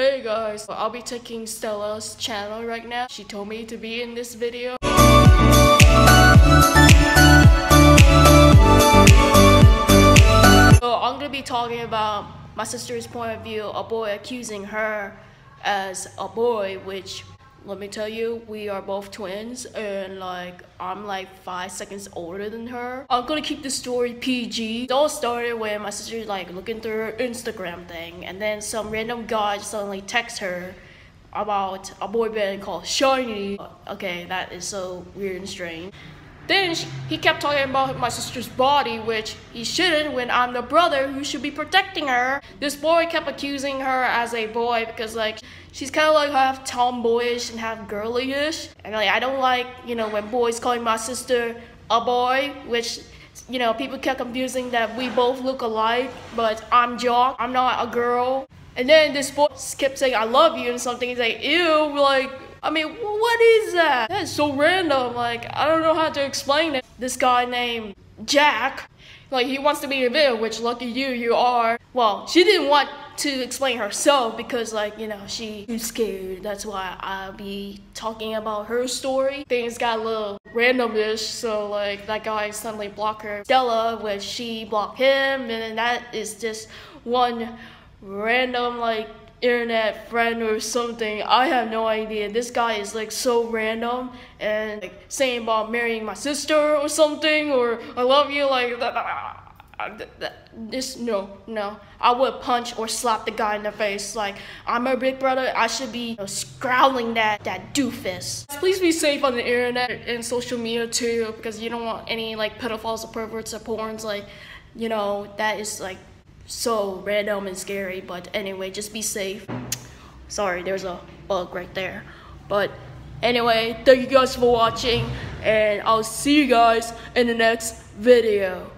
Hey guys, I'll be taking Stella's channel right now. She told me to be in this video. So I'm gonna be talking about my sister's point of view, a boy accusing her as a boy, which let me tell you, we are both twins, and like I'm like five seconds older than her. I'm gonna keep the story PG. It all started when my sister's like looking through her Instagram thing, and then some random guy suddenly texts her about a boy band called SHINee. Okay, that is so weird and strange. Then she, he kept talking about my sister's body, which he shouldn't when I'm the brother who should be protecting her. This boy kept accusing her as a boy because like she's kind of like half tomboyish and half girlyish. And like I don't like, you know, when boys calling my sister a boy, which you know, people kept confusing that we both look alike, but I'm Jock, I'm not a girl. And then this boy kept saying I love you and something. He's like, ew, like I mean, what is that? That is so random. Like, I don't know how to explain it. This guy named Jack, like, he wants to be a video, which lucky you, you are. Well, she didn't want to explain herself because, like, you know, she was scared. That's why I'll be talking about her story. Things got a little randomish, so, like, that guy suddenly blocked her. Stella, which she blocked him, and that is just one random, like, internet friend or something. I have no idea. This guy is like so random and like, saying about marrying my sister or something or I love you like this no no I would punch or slap the guy in the face like I'm a big brother I should be you know, scowling that that doofus please be safe on the internet and social media too because you don't want any like pedophiles or perverts or porns like you know that is like so random and scary. But anyway, just be safe. Sorry, there's a bug right there. But anyway, thank you guys for watching, and I'll see you guys in the next video.